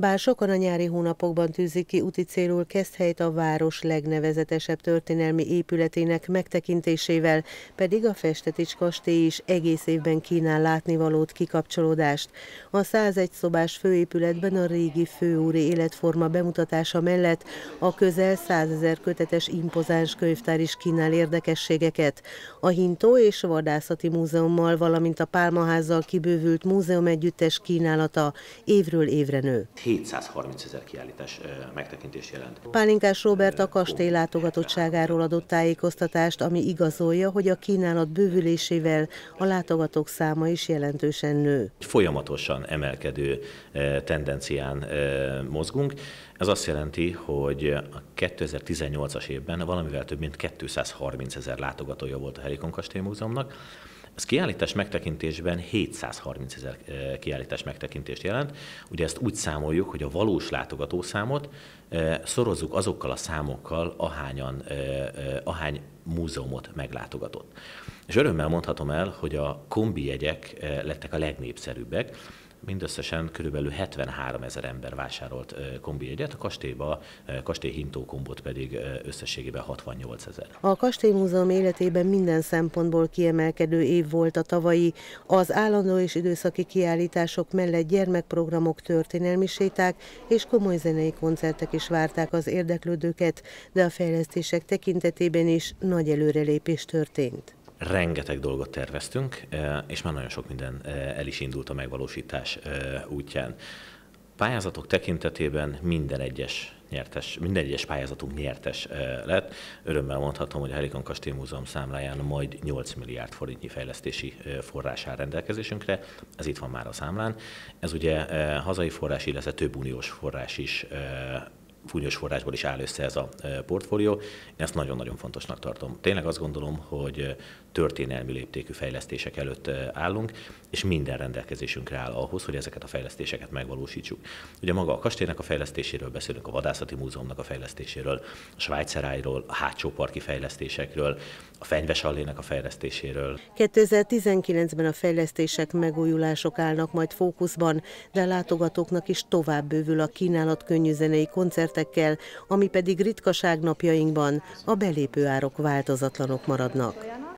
Bár sokan a nyári hónapokban tűzik ki úti célul Keszthelyt a város legnevezetesebb történelmi épületének megtekintésével, pedig a Festetics kastély is egész évben kínál látnivalót, kikapcsolódást. A 101 szobás főépületben a régi főúri életforma bemutatása mellett a közel 100 ezer kötetes impozáns könyvtár is kínál érdekességeket. A Hintó és Vadászati Múzeummal, valamint a Pálmaházzal kibővült múzeum együttes kínálata évről évre nő. 730 ezer kiállítás megtekintés jelent. Pálinkás Robert a kastély látogatottságáról adott tájékoztatást, ami igazolja, hogy a kínálat bővülésével a látogatók száma is jelentősen nő. Folyamatosan emelkedő tendencián mozgunk. Ez azt jelenti, hogy a 2018-as évben valamivel több mint 230 ezer látogatója volt a Helikon Kastély Múzeumnak, ez kiállítás megtekintésben 730 ezer eh, kiállítás megtekintést jelent. Ugye ezt úgy számoljuk, hogy a valós látogatószámot eh, szorozzuk azokkal a számokkal, ahányan, eh, ahány múzeumot meglátogatott. És örömmel mondhatom el, hogy a kombi jegyek lettek a legnépszerűbbek, mindösszesen körülbelül 73 ezer ember vásárolt kombijegyet, a kastélyba, kastély hintó kombot pedig összességében 68 ezer. A kastélymúzeum életében minden szempontból kiemelkedő év volt a tavalyi. Az állandó és időszaki kiállítások mellett gyermekprogramok, történelmi séták és komoly zenei koncertek is várták az érdeklődőket, de a fejlesztések tekintetében is nagy előrelépés történt rengeteg dolgot terveztünk, eh, és már nagyon sok minden eh, el is indult a megvalósítás eh, útján. Pályázatok tekintetében minden egyes nyertes, minden egyes pályázatunk nyertes lett. Örömmel mondhatom, hogy a Helikon Kastély Múzeum számláján majd 8 milliárd forintnyi fejlesztési forrás áll rendelkezésünkre, ez itt van már a számlán. Ez ugye hazai forrás, illetve több uniós forrás is fúnyos forrásból is áll össze ez a e, portfólió. Én ezt nagyon-nagyon fontosnak tartom. Tényleg azt gondolom, hogy e, történelmi léptékű fejlesztések előtt e, állunk, és minden rendelkezésünkre áll ahhoz, hogy ezeket a fejlesztéseket megvalósítsuk. Ugye maga a kastélynak a fejlesztéséről beszélünk, a Vadászati Múzeumnak a fejlesztéséről, a Svájcerájról, a hátsó parki fejlesztésekről, a Fenyvesallének a fejlesztéséről. 2019-ben a fejlesztések, megújulások állnak majd fókuszban, de a látogatóknak is tovább bővül a kínálat könnyűzenei koncertekkel, ami pedig ritkaság napjainkban a belépő árok változatlanok maradnak.